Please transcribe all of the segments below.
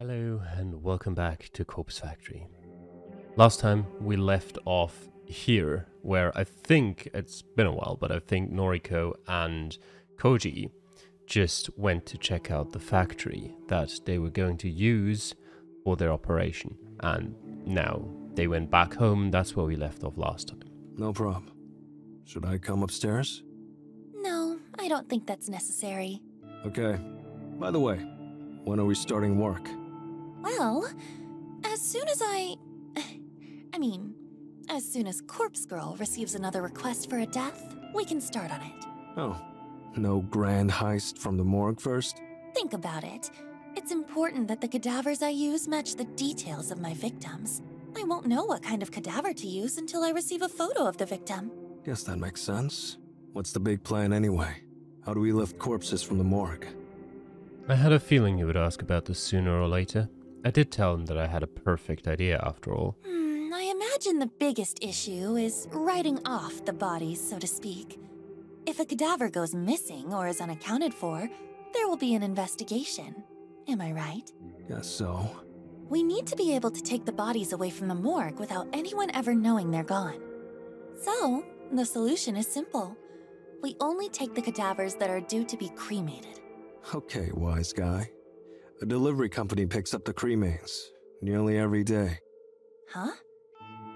Hello and welcome back to Corpse Factory. Last time we left off here, where I think it's been a while, but I think Noriko and Koji just went to check out the factory that they were going to use for their operation. And now they went back home. That's where we left off last time. No problem. Should I come upstairs? No, I don't think that's necessary. Okay. By the way, when are we starting work? Well, as soon as I. I mean, as soon as Corpse Girl receives another request for a death, we can start on it. Oh, no grand heist from the morgue first? Think about it. It's important that the cadavers I use match the details of my victims. I won't know what kind of cadaver to use until I receive a photo of the victim. Guess that makes sense. What's the big plan anyway? How do we lift corpses from the morgue? I had a feeling you would ask about this sooner or later. I did tell him that I had a perfect idea after all. Hmm, I imagine the biggest issue is writing off the bodies, so to speak. If a cadaver goes missing or is unaccounted for, there will be an investigation. Am I right? Guess so. We need to be able to take the bodies away from the morgue without anyone ever knowing they're gone. So, the solution is simple. We only take the cadavers that are due to be cremated. Okay, wise guy. A delivery company picks up the cremains nearly every day. Huh?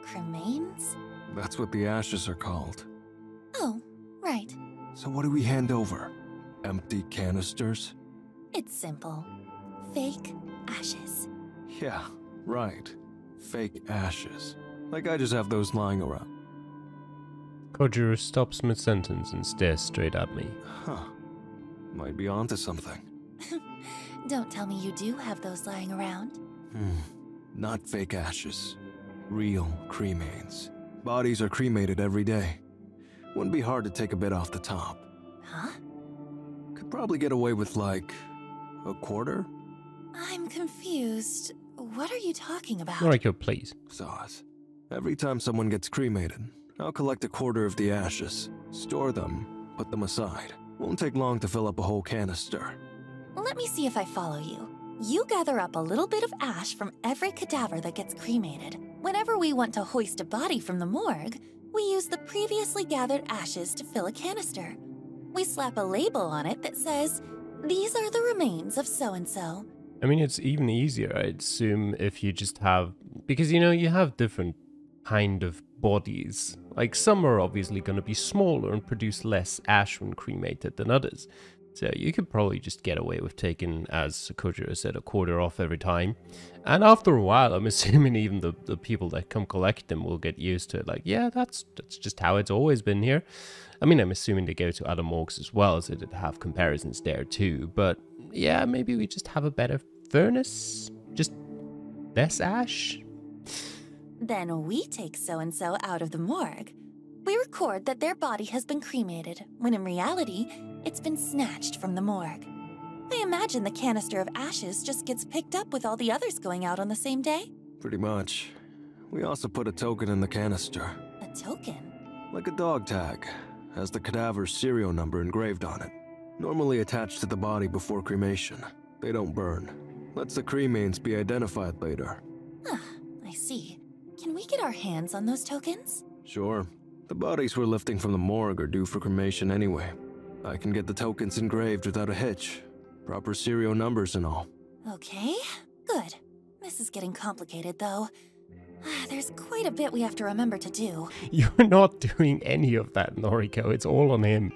Cremains? That's what the ashes are called. Oh, right. So what do we hand over? Empty canisters? It's simple. Fake ashes. Yeah, right. Fake ashes. Like I just have those lying around. Kojiro stops mid sentence and stares straight at me. Huh. Might be onto something. Don't tell me you do have those lying around. Hmm. Not fake ashes. Real cremains. Bodies are cremated every day. Wouldn't be hard to take a bit off the top. Huh? Could probably get away with like a quarter? I'm confused. What are you talking about? Noriko, please. Sauce. Every time someone gets cremated, I'll collect a quarter of the ashes, store them, put them aside. Won't take long to fill up a whole canister. Let me see if I follow you. You gather up a little bit of ash from every cadaver that gets cremated. Whenever we want to hoist a body from the morgue, we use the previously gathered ashes to fill a canister. We slap a label on it that says, These are the remains of so and so. I mean, it's even easier, I'd assume, if you just have. Because, you know, you have different kind of bodies. Like, some are obviously going to be smaller and produce less ash when cremated than others. So you could probably just get away with taking, as Kojiro said, a quarter off every time. And after a while, I'm assuming even the, the people that come collect them will get used to it. Like, yeah, that's that's just how it's always been here. I mean, I'm assuming they go to other morgues as well, so they'd have comparisons there too. But yeah, maybe we just have a better furnace? Just less ash? Then we take so and so out of the morgue. We record that their body has been cremated, when in reality, it's been snatched from the morgue. I imagine the canister of ashes just gets picked up with all the others going out on the same day. Pretty much. We also put a token in the canister. A token? Like a dog tag. Has the cadaver's serial number engraved on it. Normally attached to the body before cremation. They don't burn. Lets the cremains be identified later. Ah, I see. Can we get our hands on those tokens? Sure. The bodies we're lifting from the morgue are due for cremation anyway. I can get the tokens engraved without a hitch. Proper serial numbers and all. Okay, good. This is getting complicated, though. There's quite a bit we have to remember to do. You're not doing any of that, Noriko. It's all on him.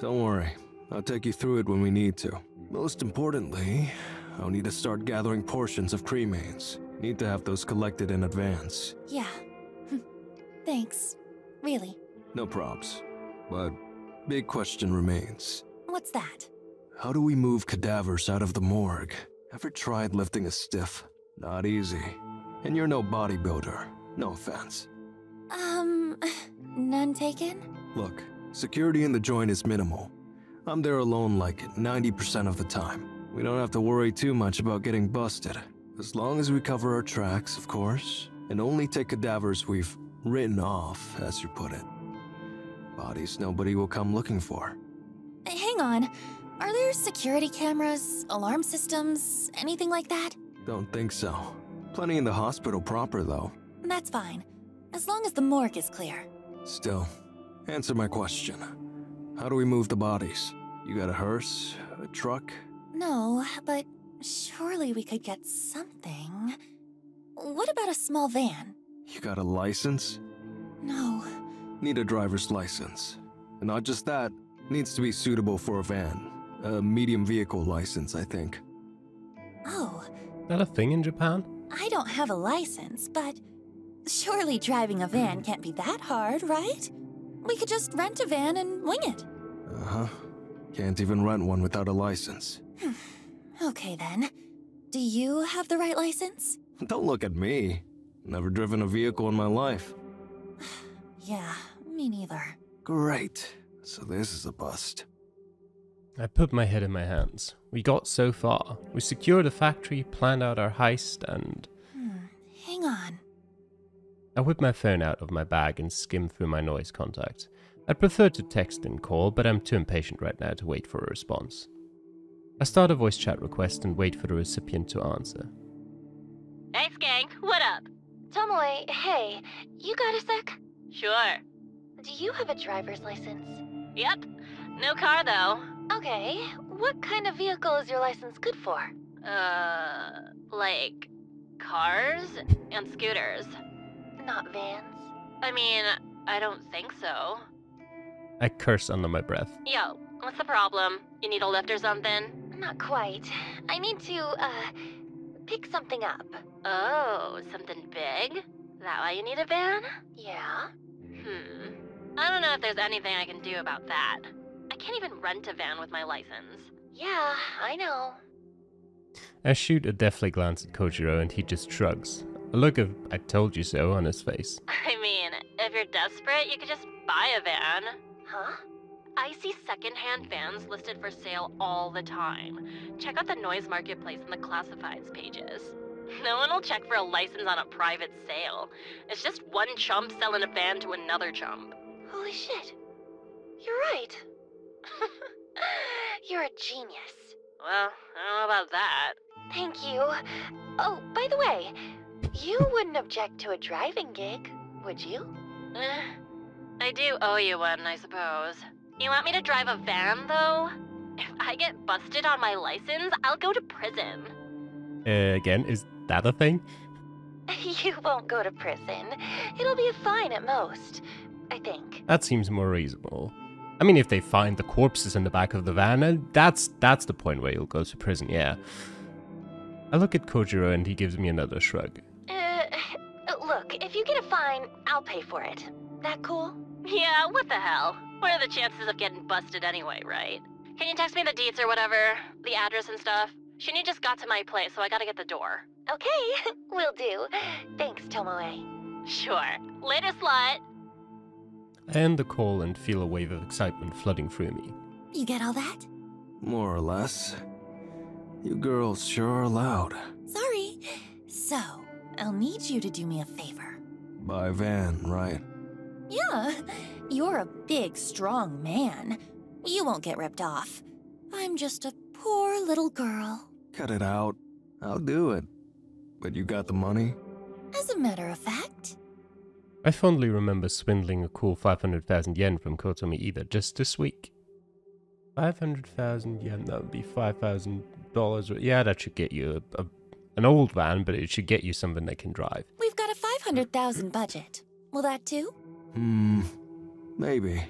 Don't worry. I'll take you through it when we need to. Most importantly, I'll need to start gathering portions of cremains. Need to have those collected in advance. Yeah. Thanks. Really. No probs. But big question remains. What's that? How do we move cadavers out of the morgue? Ever tried lifting a stiff? Not easy. And you're no bodybuilder. No offense. Um, none taken? Look, security in the joint is minimal. I'm there alone like 90% of the time. We don't have to worry too much about getting busted. As long as we cover our tracks, of course, and only take cadavers we've written off, as you put it. Bodies nobody will come looking for. Hang on. Are there security cameras, alarm systems, anything like that? Don't think so. Plenty in the hospital proper, though. That's fine. As long as the morgue is clear. Still, answer my question. How do we move the bodies? You got a hearse? A truck? No, but surely we could get something. What about a small van? You got a license? No. Need a driver's license. And not just that, needs to be suitable for a van. A medium vehicle license, I think. Oh, Is that a thing in Japan? I don't have a license, but surely driving a van can't be that hard, right? We could just rent a van and wing it. Uh huh. Can't even rent one without a license. Okay then. Do you have the right license? Don't look at me. Never driven a vehicle in my life. Yeah, me neither. Great. So this is a bust. I put my head in my hands. We got so far. We secured a factory, planned out our heist, and Hmm, hang on. I whip my phone out of my bag and skim through my noise contacts. I'd prefer to text and call, but I'm too impatient right now to wait for a response. I start a voice chat request and wait for the recipient to answer. Hey, Skank, what up? Tomoe, hey, you got a sec? Sure. Do you have a driver's license? Yep. No car, though. Okay, what kind of vehicle is your license good for? Uh, like cars and scooters. Not vans. I mean, I don't think so. I curse under my breath. Yo, what's the problem? You need a lift or something? Not quite. I need to, uh, pick something up. Oh, something big? That why you need a van? Yeah? Hmm. I don't know if there's anything I can do about that. I can't even rent a van with my license. Yeah, I know. I shoot a deathly glance at Kojiro and he just shrugs. A look of I told you so on his face. I mean, if you're desperate, you could just buy a van. Huh? I see secondhand fans listed for sale all the time. Check out the noise marketplace and the classifieds pages. No one will check for a license on a private sale. It's just one chump selling a fan to another chump. Holy shit. You're right. You're a genius. Well, I don't know about that. Thank you. Oh, by the way, you wouldn't object to a driving gig, would you? Eh, I do owe you one, I suppose. You want me to drive a van, though? If I get busted on my license, I'll go to prison. Uh, again, is that a thing? You won't go to prison. It'll be a fine at most, I think. That seems more reasonable. I mean, if they find the corpses in the back of the van, that's that's the point where you'll go to prison. Yeah. I look at Kojiro and he gives me another shrug. Uh, look, if you get a fine, I'll pay for it. That cool? Yeah, what the hell? What are the chances of getting busted anyway, right? Can you text me the deets or whatever? The address and stuff? Shinny just got to my place, so I gotta get the door. Okay, will do. Thanks, Tomoe. Sure. Later, slut. I end the call and feel a wave of excitement flooding through me. You get all that? More or less. You girls sure are loud. Sorry. So, I'll need you to do me a favor. By van, right? Yeah, you're a big, strong man. You won't get ripped off. I'm just a poor little girl. Cut it out. I'll do it. But you got the money? As a matter of fact, I fondly remember swindling a cool 500,000 yen from Kotomi Ida just this week. 500,000 yen, that would be $5,000. Yeah, that should get you a, a, an old van, but it should get you something that can drive. we've got a 500,000 budget. Will that do? Hmm. Maybe.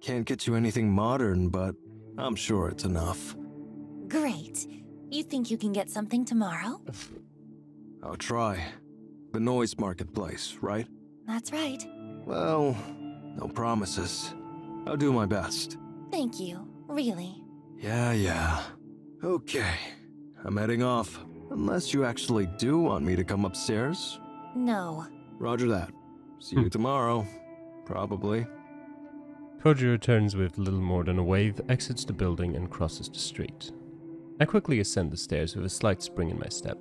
Can't get you anything modern, but I'm sure it's enough. Great. You think you can get something tomorrow? I'll try. The noise marketplace, right? That's right. Well, no promises. I'll do my best. Thank you. Really. Yeah, yeah. Okay. I'm heading off. Unless you actually do want me to come upstairs. No. Roger that. See you tomorrow. Probably. Koji returns with little more than a wave, exits the building, and crosses the street. I quickly ascend the stairs with a slight spring in my step.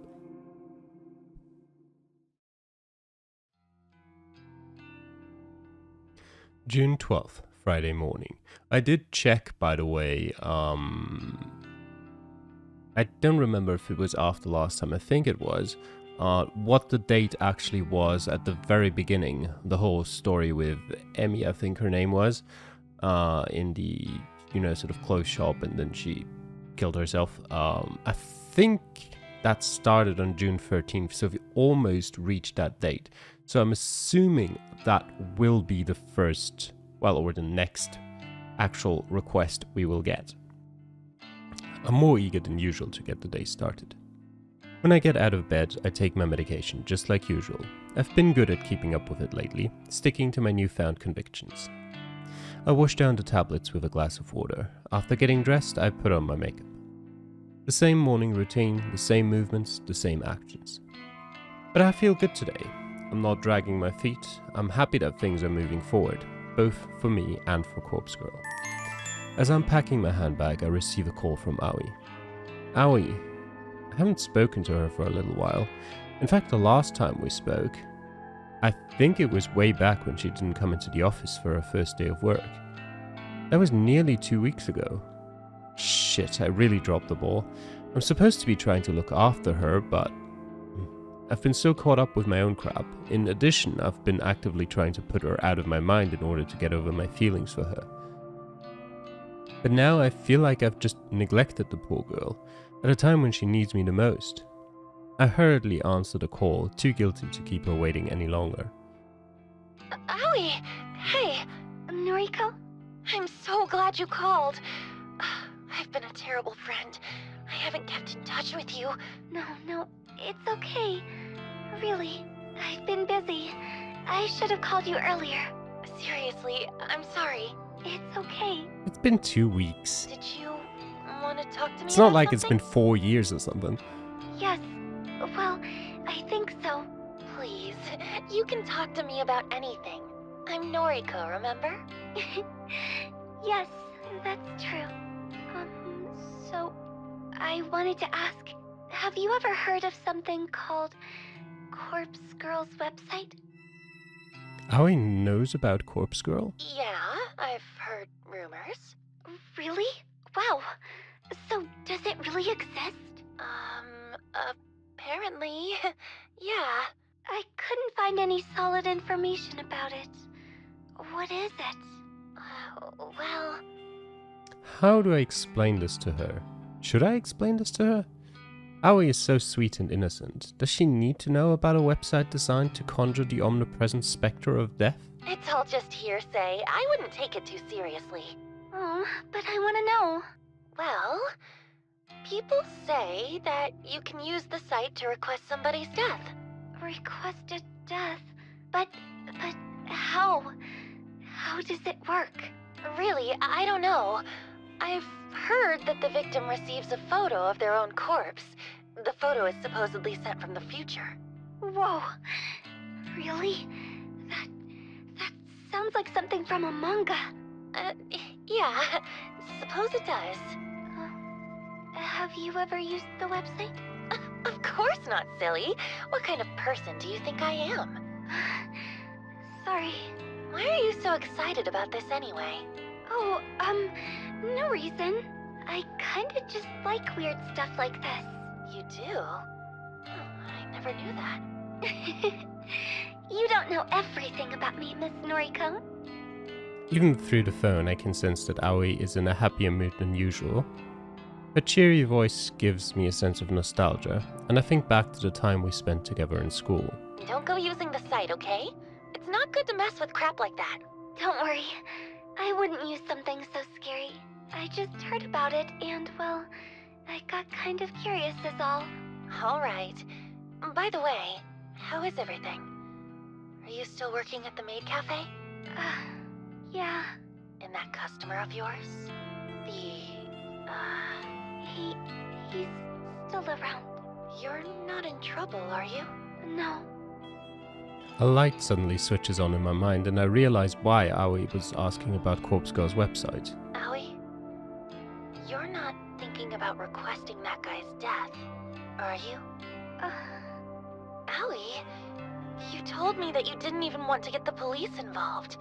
June 12th, Friday morning. I did check, by the way. Um, I don't remember if it was after last time. I think it was. Uh, what the date actually was at the very beginning. The whole story with Emmy, I think her name was, uh, in the you know sort of clothes shop, and then she killed herself. Um, I think that started on June 13th, so we almost reached that date. So I'm assuming that will be the first, well, or the next actual request we will get. I'm more eager than usual to get the day started. When I get out of bed, I take my medication, just like usual. I've been good at keeping up with it lately, sticking to my newfound convictions. I wash down the tablets with a glass of water. After getting dressed, I put on my makeup. The same morning routine, the same movements, the same actions. But I feel good today. I'm not dragging my feet. I'm happy that things are moving forward, both for me and for Corpse Girl. As I'm packing my handbag, I receive a call from Aoi. Aoi. Haven't spoken to her for a little while. In fact, the last time we spoke, I think it was way back when she didn't come into the office for her first day of work. That was nearly two weeks ago. Shit, I really dropped the ball. I'm supposed to be trying to look after her, but I've been so caught up with my own crap. In addition, I've been actively trying to put her out of my mind in order to get over my feelings for her. But now I feel like I've just neglected the poor girl, at a time when she needs me the most. I hurriedly answer the call, too guilty to keep her waiting any longer. Aoi! Hey, Noriko? I'm so glad you called. I've been a terrible friend. I haven't kept in touch with you. No, no, it's okay. Really, I've been busy. I should have called you earlier. Seriously, I'm sorry. It's okay. It's been two weeks. Did you want to talk to me? It's not like it's been four years or something. Yes, well, I think so. Please, you can talk to me about anything. I'm Noriko, remember? yes, that's true. Um, so, I wanted to ask have you ever heard of something called Corpse Girl's website? Aoi knows about Corpse Girl? Yeah, I've heard rumors. Really? Wow. So, does it really exist? Um, apparently, yeah. I couldn't find any solid information about it. What is it? Uh, well, How do I explain this to her? Should I explain this to her? Aoi is so sweet and innocent. Does she need to know about a website designed to conjure the omnipresent specter of death? it's all just hearsay. I wouldn't take it too seriously. Oh, but I want to know. Well, people say that you can use the site to request somebody's death. Requested death. But, but how? How does it work? Really, I don't know. I've heard that the victim receives a photo of their own corpse. The photo is supposedly sent from the future. Whoa. Really? That, that sounds like something from a manga. Uh, yeah, suppose it does. Uh, have you ever used the website? Of course not, silly. What kind of person do you think I am? Sorry. Why are you so excited about this anyway? Oh, um, no reason. I kinda just like weird stuff like this. You do? Oh, I never knew that. you don't know everything about me, Miss Noriko. Even through the phone, I can sense that Aoi is in a happier mood than usual. Her cheery voice gives me a sense of nostalgia, and I think back to the time we spent together in school. Don't go using the site, okay? It's not good to mess with crap like that. Don't worry. I wouldn't use something so scary. I just heard about it, and, well, I got kind of curious, is all. Alright. By the way, how is everything? Are you still working at the Maid Cafe? Uh, yeah, And that customer of yours? The. uh. he. he's still around. You're not in trouble, are you? No. A light suddenly switches on in my mind, and I realize why Aoi was asking about Corpse Girl's website. Aoi? You're not thinking about requesting that guy's death, are you? Uh, Aoi? You told me that you didn't even want to get the police involved.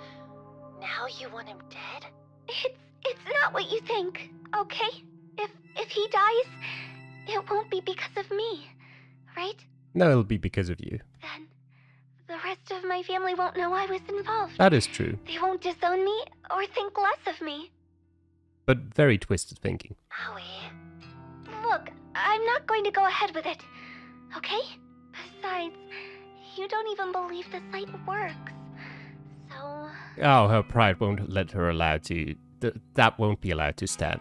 Now you want him dead? It's it's not what you think, okay? If if he dies, it won't be because of me, right? No, it'll be because of you. Then the rest of my family won't know I was involved. That is true, They won't disown me or think less of me. But very twisted thinking. Aoi. Look, I'm not going to go ahead with it, okay? Besides, you don't even believe the site works. So, Oh, her pride won't let her allow to. Th- that won't be allowed to stand.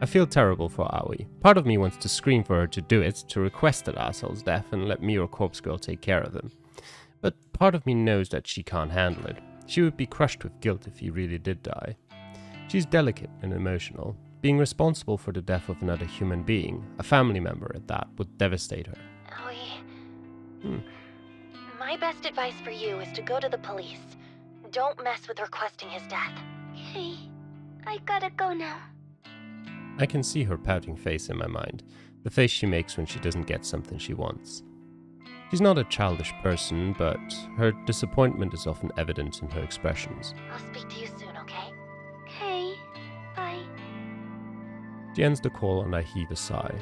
I feel terrible for Aoi. Part of me wants to scream for her to do it, to request that asshole's death and let me or Corpse Girl take care of them. But part of me knows that she can't handle it. She would be crushed with guilt if he really did die. She's delicate and emotional. Being responsible for the death of another human being, a family member at that, would devastate her. Aoi. Hmm. My best advice for you is to go to the police. Don't mess with requesting his death. okay, I gotta go now. I can see her pouting face in my mind, the face she makes when she doesn't get something she wants. She's not a childish person, but her disappointment is often evident in her expressions. I'll speak to you soon, She ends the call and I heave a sigh.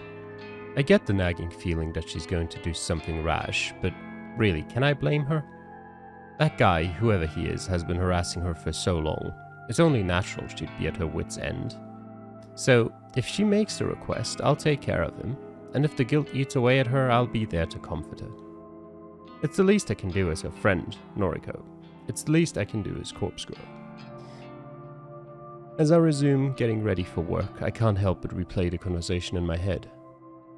I get the nagging feeling that she's going to do something rash, but really, can I blame her? That guy, whoever he is, has been harassing her for so long. It's only natural she'd be at her wits' end. So, if she makes the request, I'll take care of him, and if the guilt eats away at her, I'll be there to comfort her. It's the least I can do as her friend, Noriko. It's the least I can do as Corpse Girl. As I resume getting ready for work, I can't help but replay the conversation in my head.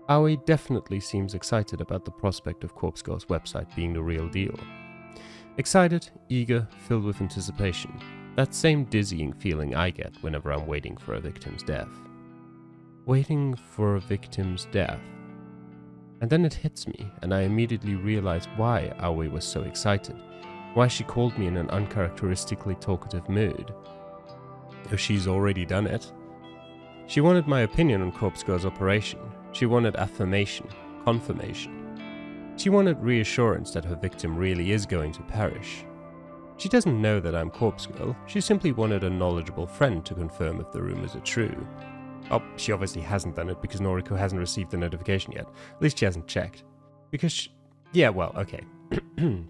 Aoi definitely seems excited about the prospect of Corpse Girl's website being the real deal. Excited, eager, filled with anticipation. That same dizzying feeling I get whenever I'm waiting for a victim's death. Waiting for a victim's death. And then it hits me, and I immediately realize why Aoi was so excited, why she called me in an uncharacteristically talkative mood. Though she's already done it. She wanted my opinion on Corpse Girl's operation. She wanted affirmation, confirmation. She wanted reassurance that her victim really is going to perish. She doesn't know that I'm Corpse Girl, she simply wanted a knowledgeable friend to confirm if the rumors are true. Oh, she obviously hasn't done it because Noriko hasn't received the notification yet. At least she hasn't checked. Because, she, yeah, well, okay.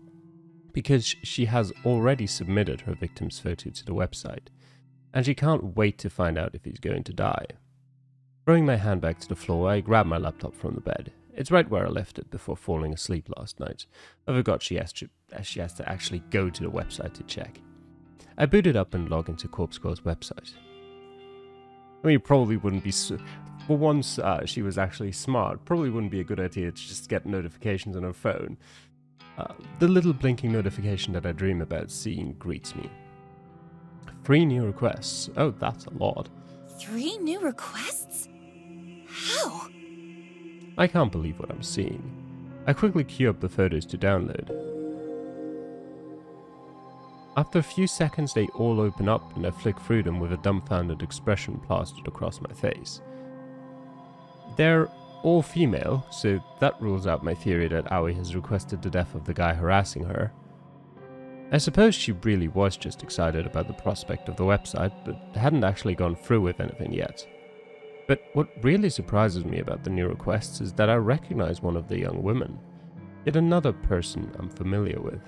because she has already submitted her victim's photo to the website, and she can't wait to find out if he's going to die. Throwing my handbag to the floor, I grab my laptop from the bed. It's right where I left it before falling asleep last night. I forgot she has to, she has to actually go to the website to check. I boot it up and log into Corpse Girl's website. I mean, probably wouldn't be. for once, uh, she was actually smart. Probably wouldn't be a good idea to just get notifications on her phone. Uh, the little blinking notification that I dream about seeing greets me. Three new requests. Oh, that's a lot. Three new requests? How? I can't believe what I'm seeing. I quickly queue up the photos to download. After a few seconds, they all open up and I flick through them with a dumbfounded expression plastered across my face. They're all female, so that rules out my theory that Aoi has requested the death of the guy harassing her. I suppose she really was just excited about the prospect of the website, but hadn't actually gone through with anything yet. But what really surprises me about the new requests is that I recognize one of the young women, yet another person I'm familiar with.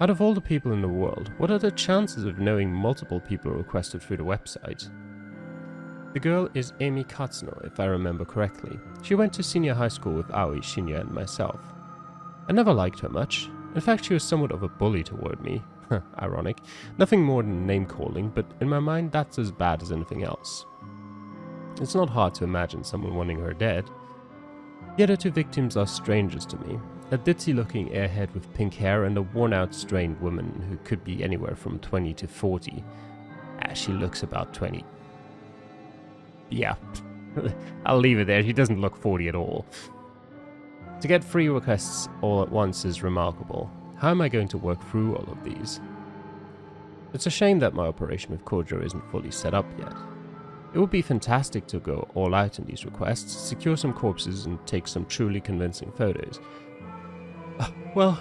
Out of all the people in the world, what are the chances of knowing multiple people requested through the website? The girl is Amy Katsuno, if I remember correctly. She went to senior high school with Aoi, Shinya, and myself. I never liked her much. In fact, she was somewhat of a bully toward me. Ironic. Nothing more than name calling, but in my mind, that's as bad as anything else. It's not hard to imagine someone wanting her dead. The other two victims are strangers to me. A ditzy looking airhead with pink hair and a worn out, strained woman who could be anywhere from 20 to 40. Ah, she looks about 20. Yeah, I'll leave it there. She doesn't look 40 at all. To get three requests all at once is remarkable. How am I going to work through all of these? It's a shame that my operation with Kojo isn't fully set up yet. It would be fantastic to go all out in these requests, secure some corpses, and take some truly convincing photos. Ah, Well,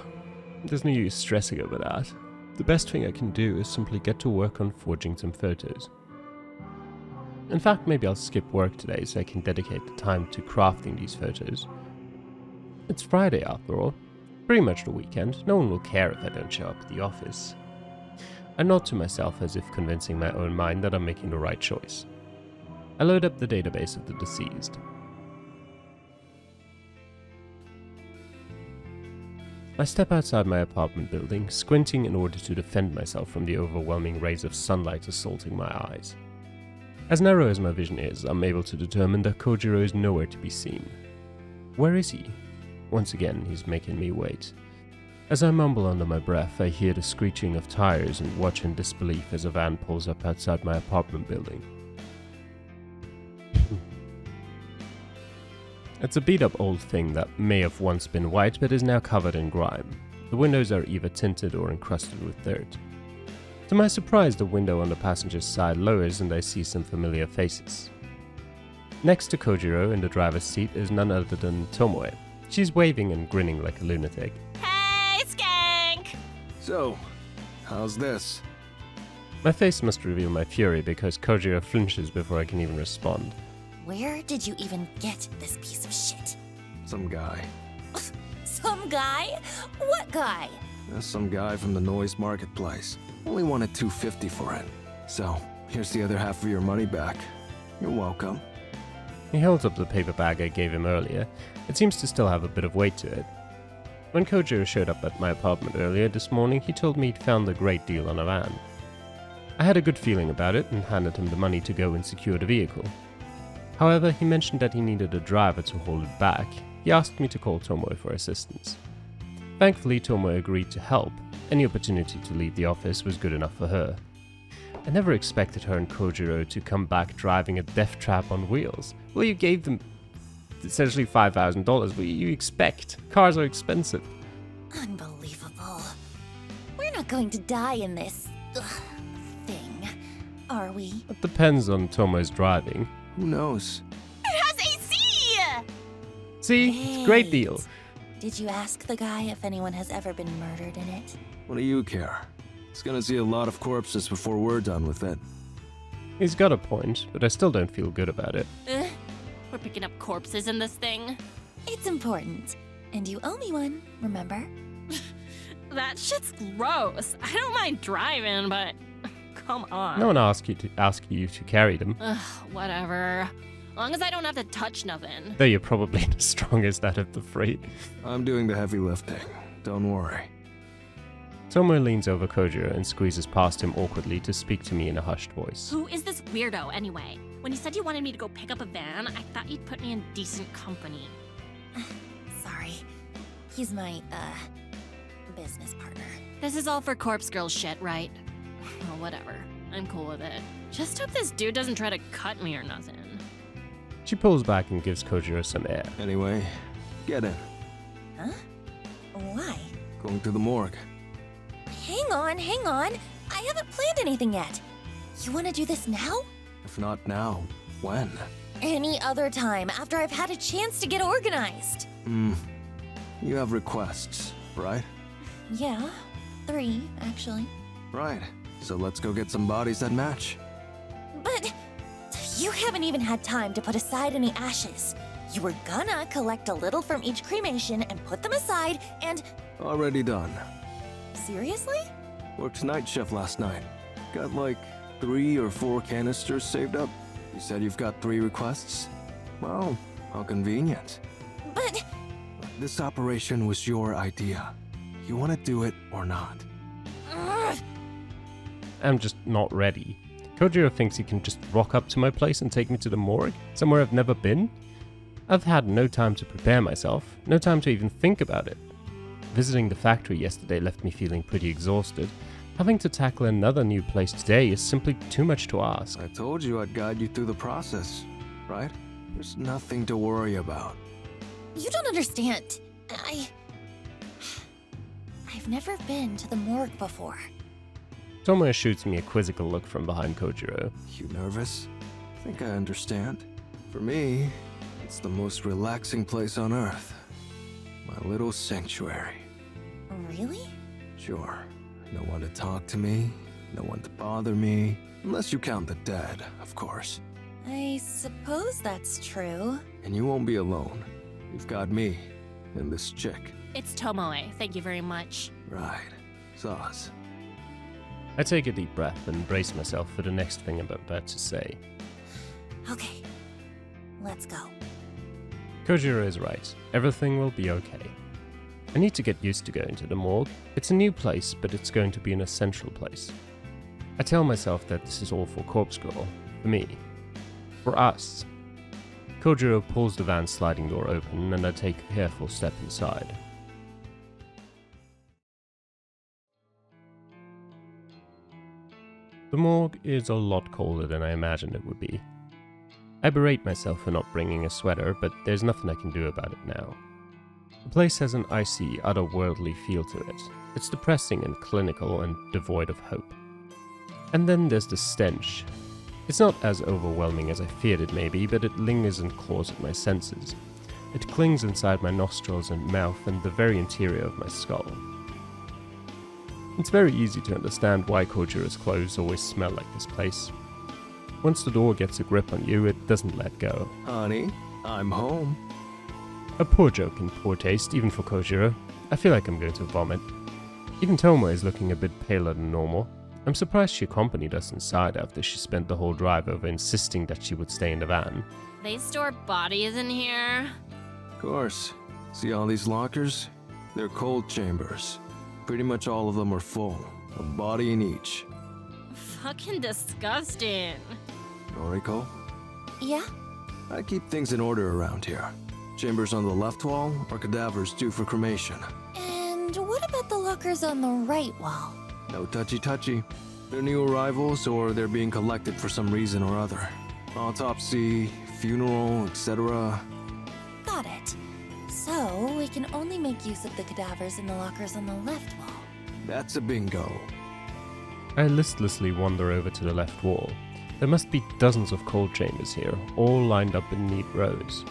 there's no use stressing over that. the best thing I can do is simply get to work on forging some photos. In fact, maybe I'll skip work today so I can dedicate the time to crafting these photos. It's Friday after all, pretty much the weekend, no one will care if I don't show up at the office. I nod to myself as if convincing my own mind that I'm making the right choice. I load up the database of the deceased. I step outside my apartment building, squinting in order to defend myself from the overwhelming rays of sunlight assaulting my eyes. As narrow as my vision is, I'm able to determine that Kojiro is nowhere to be seen. Where is he? Once again, he's making me wait. As I mumble under my breath, I hear the screeching of tires and watch in disbelief as a van pulls up outside my apartment building. Hmm. It's a beat up old thing that may have once been white but is now covered in grime. The windows are either tinted or encrusted with dirt. To my surprise, the window on the passenger's side lowers and I see some familiar faces. Next to Kojiro in the driver's seat is none other than Tomoe. She's waving and grinning like a lunatic. Hey, skank! So, how's this? My face must reveal my fury because Kojiro flinches before I can even respond. Where did you even get this piece of shit? Some guy. Some guy? What guy? That's some guy from the noise marketplace. Only wanted 250 for it. So, here's the other half of your money back. You're welcome. He holds up the paper bag I gave him earlier. It seems to still have a bit of weight to it. When Kojiro showed up at my apartment earlier this morning, he told me he'd found a great deal on a van. I had a good feeling about it and handed him the money to go and secure the vehicle. However, he mentioned that he needed a driver to hold it back. He asked me to call Tomoe for assistance. Thankfully, Tomoe agreed to help. Any opportunity to leave the office was good enough for her. I never expected her and Kojiro to come back driving a death trap on wheels. Well, you gave them essentially $5,000. What you expect? Cars are expensive. Unbelievable. We're not going to die in this ugh, thing, are we? It depends on Tomoe's driving. Who knows? It has AC! See? It's a great deal. Did you ask the guy if anyone has ever been murdered in it? What do you care? He's gonna see a lot of corpses before we're done with it. He's got a point, but I still don't feel good about it. Ugh, we're picking up corpses in this thing. It's important. And you owe me one, remember? That shit's gross. I don't mind driving, but come on. No one asked you to ask you to carry them, Ugh, whatever. Long as I don't have to touch nothing. though you're probably the strongest out of the three. I'm doing the heavy lifting. Don't worry. Tomoe leans over Kojiro and squeezes past him awkwardly to speak to me in a hushed voice. Who is this weirdo anyway? When you said you wanted me to go pick up a van, I thought you'd put me in decent company. Sorry. He's my, uh, business partner. This is all for corpse girl shit, right? Well, whatever. I'm cool with it. Just hope this dude doesn't try to cut me or nothing. She pulls back and gives Kojiro some air. Anyway, get in. Huh? Why? Going to the morgue. Hang on, hang on. I haven't planned anything yet. You want to do this now? If not now, when? Any other time after I've had a chance to get organized. Hmm. You have requests, right? Yeah, three, actually. Right. So let's go get some bodies that match. But you haven't even had time to put aside any ashes. You were gonna collect a little from each cremation and put them aside, and Already done. seriously? Worked night shift last night. Got like three or four canisters saved up. You said you've got three requests? Well, how convenient. But This operation was your idea. You want to do it or not? Ugh, I'm just not ready. Kojiro thinks he can just rock up to my place and take me to the morgue, somewhere I've never been. I've had no time to prepare myself, no time to even think about it. Visiting the factory yesterday left me feeling pretty exhausted. Having to tackle another new place today is simply too much to ask. I told you I'd guide you through the process, right? There's nothing to worry about. you don't understand. I. I've never been to the morgue before. Tomoe shoots me a quizzical look from behind Kojiro. You nervous? I think I understand. For me, it's the most relaxing place on Earth. My little sanctuary. Really? Sure. No one to talk to me, no one to bother me, unless you count the dead, of course. I suppose that's true. And you won't be alone. You've got me and this chick. It's Tomoe. Thank you very much. Right. Sauce. I take a deep breath and brace myself for the next thing I'm about to say. Okay, let's go. Kojiro is right. Everything will be okay. I need to get used to going to the morgue. It's a new place, but it's going to be an essential place. I tell myself that this is all for Corpse Girl, for me, for us. Kojiro pulls the van's sliding door open, and I take a careful step inside. The morgue is a lot colder than I imagined it would be. I berate myself for not bringing a sweater, but there's nothing I can do about it now. The place has an icy, otherworldly feel to it. It's depressing and clinical and devoid of hope. And then there's the stench. It's not as overwhelming as I feared it may be, but it lingers and claws at my senses. It clings inside my nostrils and mouth and the very interior of my skull. It's very easy to understand why Kojiro's clothes always smell like this place. Once the door gets a grip on you, it doesn't let go. Honey, I'm home. A poor joke in poor taste, even for Kojiro. I feel like I'm going to vomit. Even Tomoe is looking a bit paler than normal. I'm surprised she accompanied us inside after she spent the whole drive over insisting that she would stay in the van. They store bodies in here? Of course. See all these lockers? They're cold chambers. Pretty much all of them are full, a body in each. Fucking disgusting. Noriko, Yeah? I keep things in order around here. Chambers on the left wall are cadavers due for cremation. And what about the lockers on the right wall? No touchy touchy. They're new arrivals or they're being collected for some reason or other. Autopsy, funeral, etc. Got it. So, we can only make use of the cadavers in the lockers on the left wall. That's a bingo. I listlessly wander over to the left wall. There must be dozens of cold chambers here, all lined up in neat rows.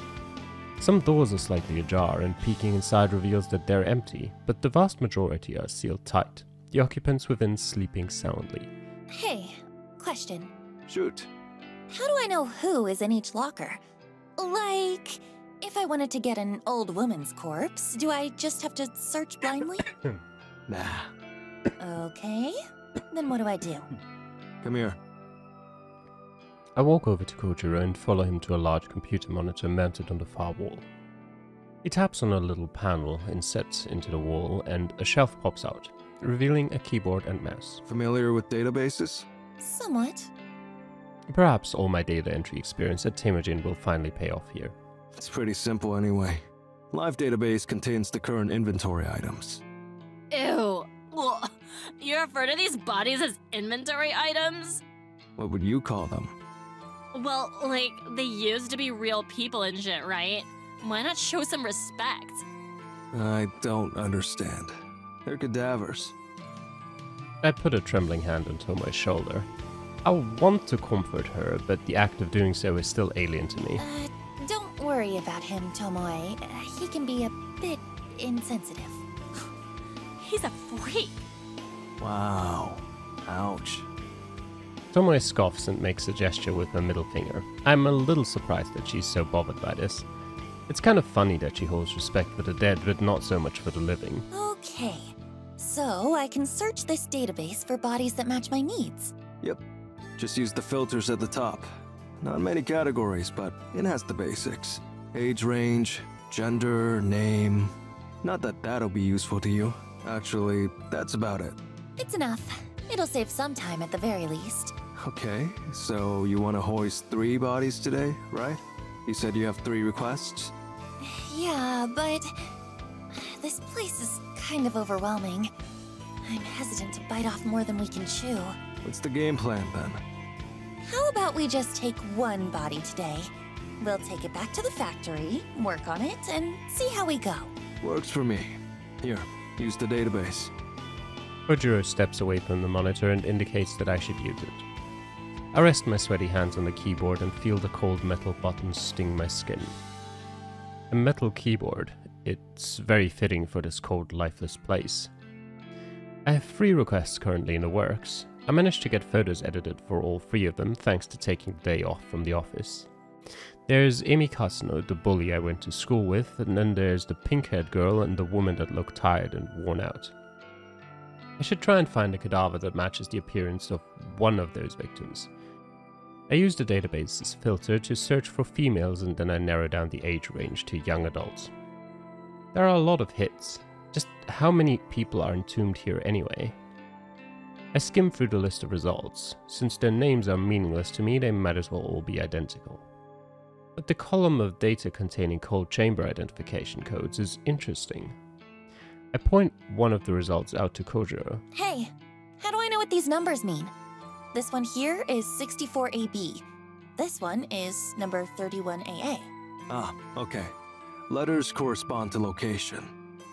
Some doors are slightly ajar, and peeking inside reveals that they're empty, but the vast majority are sealed tight, the occupants within sleeping soundly. Hey, question. Shoot. How do I know who is in each locker? Like, if I wanted to get an old woman's corpse, do I just have to search blindly? Nah. okay. Then what do I do? Come here. I walk over to Kojiro and follow him to a large computer monitor mounted on the far wall. He taps on a little panel inset into the wall, and a shelf pops out, revealing a keyboard and mouse. Familiar with databases? Somewhat. Perhaps all my data entry experience at Temujin will finally pay off here. It's pretty simple anyway. Live database contains the current inventory items. Ew. Ugh. You refer to these bodies as inventory items? What would you call them? Well, like, they used to be real people and shit, right? Why not show some respect? I don't understand. They're cadavers. I put a trembling hand on my shoulder. I want to comfort her, but the act of doing so is still alien to me. Uh, don't worry about him, Tomoe. Uh, He can be a bit insensitive. He's a freak. Wow. Ouch. Tomoe scoffs and makes a gesture with her middle finger. I'm a little surprised that she's so bothered by this. It's kind of funny that she holds respect for the dead, but not so much for the living. Okay. So, I can search this database for bodies that match my needs. Yep. Just use the filters at the top. Not many categories, but it has the basics. Age range, gender, name. Not that that'll be useful to you. Actually, that's about it. It's enough. It'll save some time at the very least. Okay, so you want to hoist three bodies today, right? You said you have three requests? Yeah, but this place is kind of overwhelming. I'm hesitant to bite off more than we can chew. What's the game plan then? How about we just take one body today? We'll take it back to the factory, work on it, and see how we go. Works for me. Here, use the database. Kojiro steps away from the monitor and indicates that I should use it. I rest my sweaty hands on the keyboard and feel the cold metal buttons sting my skin. A metal keyboard. It's very fitting for this cold, lifeless place. I have three requests currently in the works. I managed to get photos edited for all three of them thanks to taking the day off from the office. There's Amy Katsuno, the bully I went to school with, and then there's the pink haired girl and the woman that looked tired and worn out. I should try and find a cadaver that matches the appearance of one of those victims. I used the database's filter to search for females and then I narrow down the age range to young adults. There are a lot of hits. Just how many people are entombed here anyway? I skimmed through the list of results. Since their names are meaningless to me, they might as well all be identical. But the column of data containing cold chamber identification codes is interesting. I point one of the results out to Kojiro. Hey, how do I know what these numbers mean? This one here is 64AB. This one is number 31AA. Ah, okay. Letters correspond to location.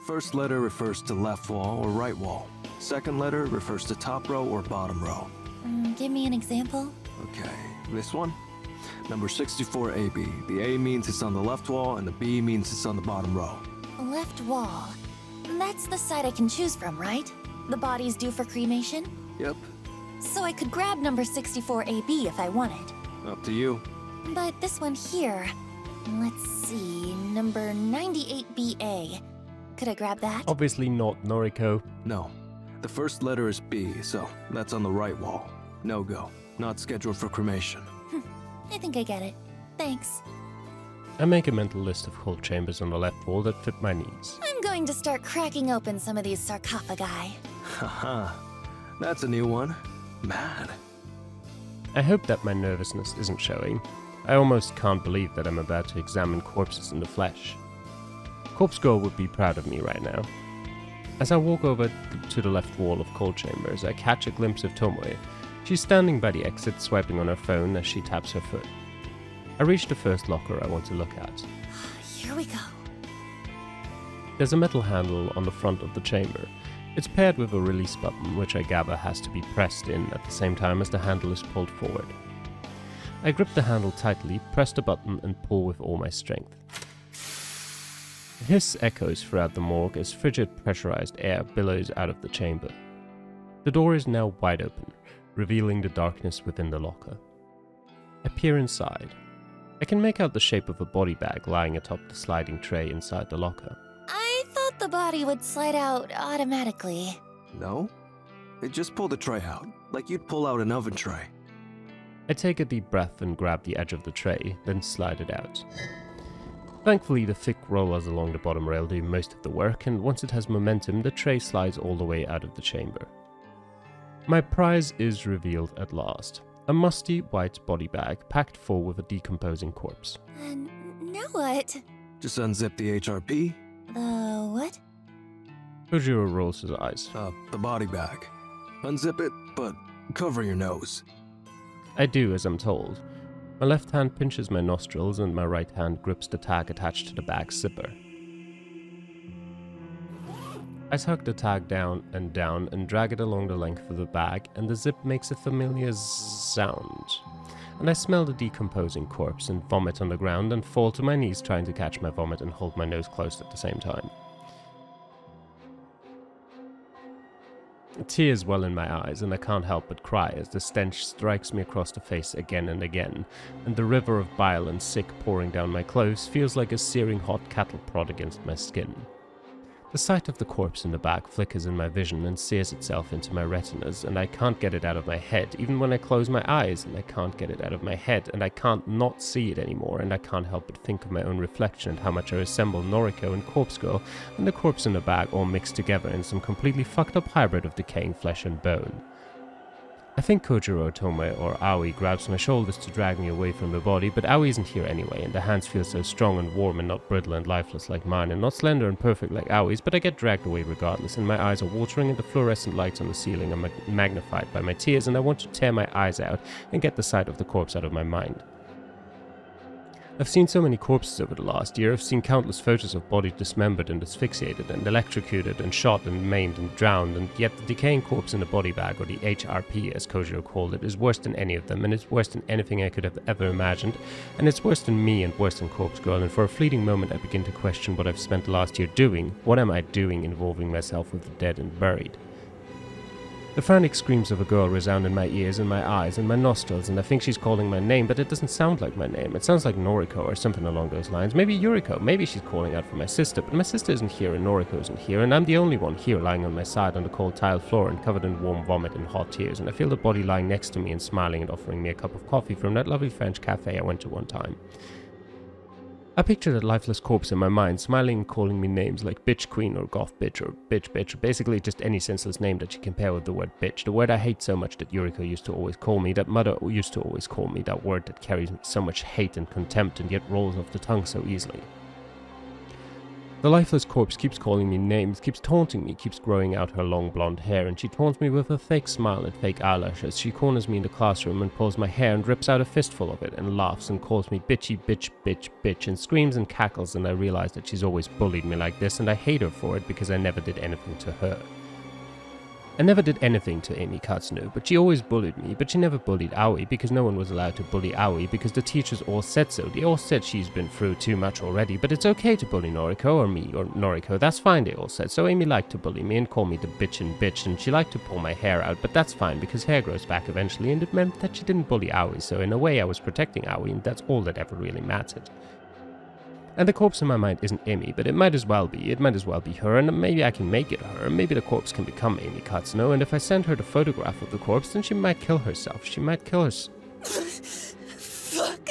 First letter refers to left wall or right wall. Second letter refers to top row or bottom row. Mm, give me an example. Okay, this one? Number 64AB. The A means it's on the left wall, and the B means it's on the bottom row. Left wall. That's the side I can choose from, right? The body's due for cremation? Yep, So I could grab number 64AB if I wanted. up to you. But this one here, let's see, number 98BA. Could I grab that? Obviously not Noriko. No. The first letter is B, so that's on the right wall. No go. Not scheduled for cremation. Hmm. I think I get it. Thanks. I make a mental list of cold chambers on the left wall that fit my needs. I'm going to start cracking open some of these sarcophagi. Haha. That's a new one. Man. I hope that my nervousness isn't showing. I almost can't believe that I'm about to examine corpses in the flesh. Corpse Girl would be proud of me right now. As I walk over to the left wall of cold chambers, I catch a glimpse of Tomoe. She's standing by the exit, swiping on her phone as she taps her foot. I reach the first locker I want to look at. Here we go. There's a metal handle on the front of the chamber. It's paired with a release button, which I gather has to be pressed in at the same time as the handle is pulled forward. I grip the handle tightly, press the button, and pull with all my strength. A hiss echoes throughout the morgue as frigid pressurized air billows out of the chamber. The door is now wide open, revealing the darkness within the locker. I peer inside. I can make out the shape of a body bag lying atop the sliding tray inside the locker. I thought the body would slide out automatically. No? It just pull the tray out, like you'd pull out an oven tray. I take a deep breath and grab the edge of the tray, then slide it out. Thankfully, the thick rollers along the bottom rail do most of the work, and once it has momentum, the tray slides all the way out of the chamber. My prize is revealed at last a musty white body bag packed full with a decomposing corpse. Uh, and now what? Just unzip the HRP, The what? Kojiro rolls his eyes. uh, the body bag. Unzip it, but cover your nose. I do as I'm told. My left hand pinches my nostrils, and my right hand grips the tag attached to the bag's zipper. I tug the tag down and down and drag it along the length of the bag, and the zip makes a familiar sound. And I smell the decomposing corpse and vomit on the ground and fall to my knees trying to catch my vomit and hold my nose closed at the same time. Tears well in my eyes, and I can't help but cry as the stench strikes me across the face again and again, and the river of bile and sick pouring down my clothes feels like a searing hot cattle prod against my skin. The sight of the corpse in the bag flickers in my vision and sears itself into my retinas, and I can't get it out of my head, even when I close my eyes, and I can't get it out of my head, and I can't not see it anymore, and I can't help but think of my own reflection and how much I resemble Noriko and Corpse Girl, and the corpse in the bag all mixed together in some completely fucked up hybrid of decaying flesh and bone. I think Kojiro Tomoe or Aoi grabs my shoulders to drag me away from the body, but Aoi isn't here anyway, and the hands feel so strong and warm and not brittle and lifeless like mine, and not slender and perfect like Aoi's, but I get dragged away regardless, and my eyes are watering, and the fluorescent lights on the ceiling are mag- magnified by my tears, and I want to tear my eyes out and get the sight of the corpse out of my mind. I've seen so many corpses over the last year. I've seen countless photos of bodies dismembered and asphyxiated and electrocuted and shot and maimed and drowned, and yet the decaying corpse in the body bag, or the HRP as Kojiro called it, is worse than any of them, and it's worse than anything I could have ever imagined, and it's worse than me and worse than Corpse Girl, and for a fleeting moment I begin to question what I've spent the last year doing. What am I doing involving myself with the dead and buried? The frantic screams of a girl resound in my ears and my eyes and my nostrils, and I think she's calling my name, but it doesn't sound like my name. It sounds like Noriko or something along those lines. Maybe Yuriko. Maybe she's calling out for my sister, but my sister isn't here and Noriko isn't here, and I'm the only one here lying on my side on the cold tile floor and covered in warm vomit and hot tears, and I feel the body lying next to me and smiling and offering me a cup of coffee from that lovely French cafe I went to one time. I picture that lifeless corpse in my mind, smiling and calling me names like bitch queen or goth bitch or bitch bitch, or basically just any senseless name that you can pair with the word bitch. The word I hate so much that Yuriko used to always call me, that mother used to always call me, that word that carries so much hate and contempt and yet rolls off the tongue so easily. The lifeless corpse keeps calling me names, keeps taunting me, keeps growing out her long blonde hair, and she taunts me with a fake smile and fake eyelashes. She corners me in the classroom and pulls my hair and rips out a fistful of it and laughs and calls me bitchy, bitch, bitch, bitch, and screams and cackles, and I realize that she's always bullied me like this, and I hate her for it because I never did anything to her. I never did anything to Amy Katsuno, but she always bullied me, but she never bullied Aoi because no one was allowed to bully Aoi because the teachers all said so. They all said she's been through too much already, but it's okay to bully Noriko or me or Noriko, that's fine, they all said. So Amy liked to bully me and call me the bitch and bitch, and she liked to pull my hair out, but that's fine because hair grows back eventually, and it meant that she didn't bully Aoi, so in a way I was protecting Aoi, and that's all that ever really mattered. And the corpse in my mind isn't Amy, but it might as well be. It might as well be her, and maybe I can make it her. Maybe the corpse can become Amy Katsuno, and if I send her the photograph of the corpse, then she might kill herself. She might kill herself. Fuck.